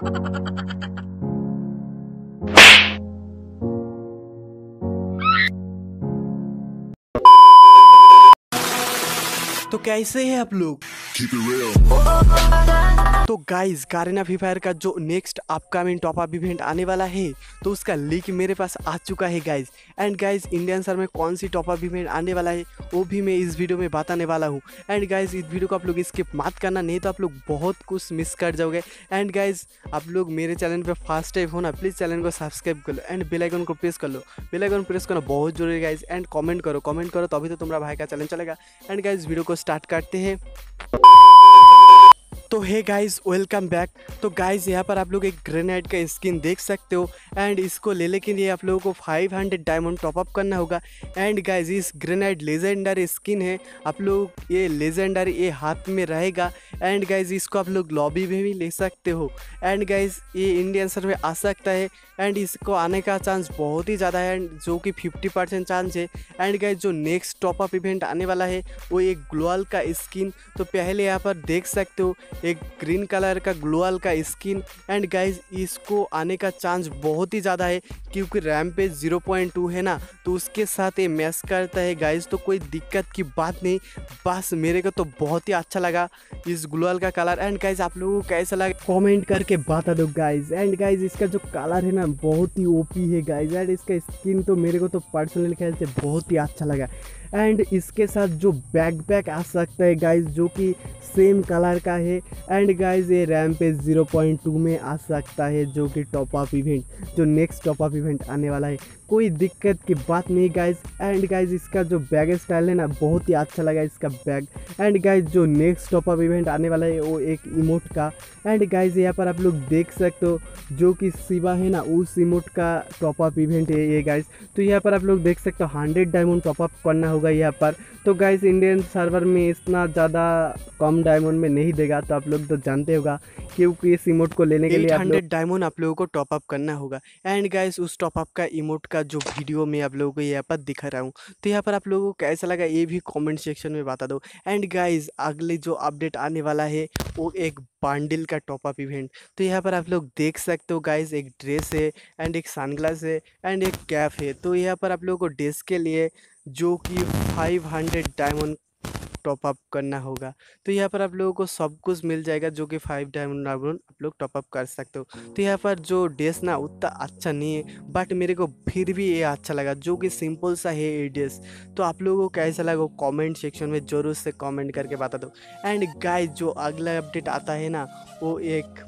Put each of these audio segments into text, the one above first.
तो कैसे हैं आप लोग Keep it real. तो गाइज़ कारिना फ्री फायर का जो next upcoming top up event आने वाला है तो उसका लिंक मेरे पास आ चुका है guys and guys Indian server में कौन सी टॉप अप इवेंट आने वाला है, वो भी मैं इस वीडियो में बताने वाला हूँ. एंड गाइज़ इस वीडियो को आप लोग स्किप मत करना, नहीं तो आप लोग बहुत कुछ मिस कर जाओगे. एंड गाइज़ आप लोग मेरे चैनल पर फ़र्स्ट टाइम हो ना प्लीज़ चैनल को सब्सक्राइब कर लो एंड बेल आइकन को प्रेस कर लो. बेल आइकन प्रेस करना बहुत ज़रूरी गाइज़ एंड कॉमेंट करो कॉमेंट करो, तभी तो तुम्हारा भाई का चैनल चलेगा. एंड गाइज़ वीडियो को स्टार्ट करते हैं. तो हे गाइस वेलकम बैक तो गाइस यहाँ पर आप लोग एक ग्रेनाइट का स्किन देख सकते हो एंड इसको लेने के लिए आप लोगों को 500 डायमंड टॉपअप करना होगा। एंड गाइस इस ग्रेनाइट लेजेंडर स्किन है। आप लोग, ये लेजेंडर ये हाथ में रहेगा। एंड गाइज़ इसको आप लोग लॉबी में भी ले सकते हो। एंड गाइज़ ये इंडियन सर्वे आ सकता है। एंड इसको आने का चांस बहुत ही ज़्यादा है। एंड जो कि 50 परसेंट चांस है। एंड गाइज़ जो नेक्स्ट टॉप अप इवेंट आने वाला है, वो एक ग्लोअल का स्किन तो पहले यहाँ पर देख सकते हो, एक ग्रीन कलर का ग्लोअल का स्किन एंड गाइज़ इसको आने का चांस बहुत ही ज़्यादा है, क्योंकि रैम पे 0.2 है ना। तो उसके साथ ये मैच करता है। गाइज़ तो कोई दिक्कत की बात नहीं। बस मेरे को तो बहुत ही अच्छा लगा। इस ग्लोअल का कलर। एंड गाइज़ आप लोगों को कैसा लगा? कमेंट करके बता दो गाइज़ एंड गाइज़ इसका जो कलर है ना, बहुत ही ओपी है गाइज़ एंड इसका स्किन तो मेरे को तो पर्सनली ख्याल से बहुत ही अच्छा लगा। एंड इसके साथ जो बैक पैक आ सकता है गाइस जो कि सेम कलर का है। एंड गाइस ये रैम पे 0.2 में आ सकता है, जो कि टॉप अप इवेंट जो नेक्स्ट टॉप अप इवेंट आने वाला है। कोई दिक्कत की बात नहीं गाइस एंड गाइस इसका जो बैग स्टाइल है ना, बहुत ही अच्छा लगा इसका बैग एंड गाइस जो नेक्स्ट टॉप अप इवेंट आने वाला है, वो एक इमोट का। एंड गाइज़ यहाँ पर आप लोग देख सकते हो, जो कि सिवा है ना, उस इमोट का टॉप अप इवेंट है ये गाइज़ तो यहाँ पर आप लोग देख सकते हो हंड्रेड डायमंड टॉप अप करना यहाँ पर। तो गाइस इंडियन सर्वर में इतना ज़्यादा कम डायमंड में नहीं देगा तो आप लोग तो जानते होगा क्योंकि इस इमोट को लेने के लिए लोग डायमंड आप लोगों को टॉप अप करना होगा। एंड गाइस उस टॉप अप का इमोट का जो वीडियो मैं आप लोगों को यहाँ पर दिखा रहा हूँ तो यहाँ पर आप लोगों को कैसा लगा ये भी कॉमेंट सेक्शन में बता दो। एंड गाइज़ अगले जो अपडेट आने वाला है, वो एक बांडिल का टॉप अप इवेंट तो यहाँ पर आप लोग देख सकते हो गाइज़ एक ड्रेस है एंड एक सनग्लास है एंड एक कैप है। तो यहाँ पर आप लोगों को ड्रेस के लिए जो कि 500 डायमंड टॉप अप करना होगा। तो यहाँ पर आप लोगों को सब कुछ मिल जाएगा जो कि फाइव डायमंड डायमंड आप लोग टॉप अप कर सकते हो। तो यहाँ पर जो ड्रेस ना उतना अच्छा नहीं है बट मेरे को फिर भी ये अच्छा लगा, जो कि सिंपल सा है ये ड्रेस तो आप लोगों को कैसा लगा कमेंट सेक्शन में ज़रूर से कमेंट करके बता दो। एंड गाइस जो अगला अपडेट आता है ना, वो एक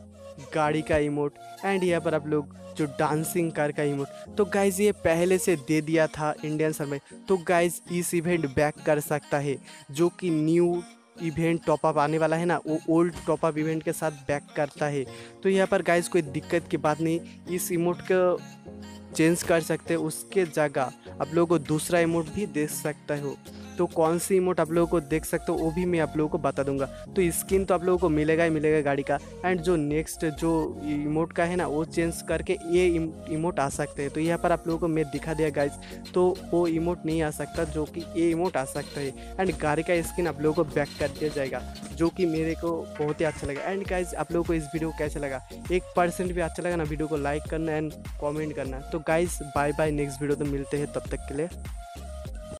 गाड़ी का इमोट एंड यहाँ पर आप लोग जो डांसिंग कार का इमोट तो गाइज़ ये पहले से दे दिया था इंडियन सर में तो गाइज़ इस इवेंट बैक कर सकता है, जो कि न्यू इवेंट टॉपअप आने वाला है ना, वो ओल्ड टॉपअप इवेंट के साथ बैक करता है। तो यहाँ पर गाइज़ कोई दिक्कत की बात नहीं, इस इमोट को चेंज कर सकते उसके जगह आप लोगों को दूसरा इमोट भी दे सकता हो। तो कौन सी इमोट आप लोगों को देख सकते हो, वो भी मैं आप लोगों को बता दूँगा। तो स्किन तो आप लोगों को मिलेगा ही मिलेगा गाड़ी का। एंड जो नेक्स्ट जो इमोट का है ना, वो चेंज करके ये इमोट आ सकते हैं। तो यहाँ पर आप लोगों को मैं दिखा दिया गाइज़ तो वो इमोट नहीं आ सकता जो कि ये इमोट आ सकता है। एंड गाड़ी का स्किन आप लोगों को बैक कर दिया जाएगा, जो कि मेरे को बहुत ही अच्छा लगा। एंड गाइज़ आप लोगों को इस वीडियो को कैसा लगा? एक परसेंट भी अच्छा लगा ना वीडियो को लाइक करना एंड कॉमेंट करना। तो guys bye bye next video तो मिलते हैं, तब तक के लिए।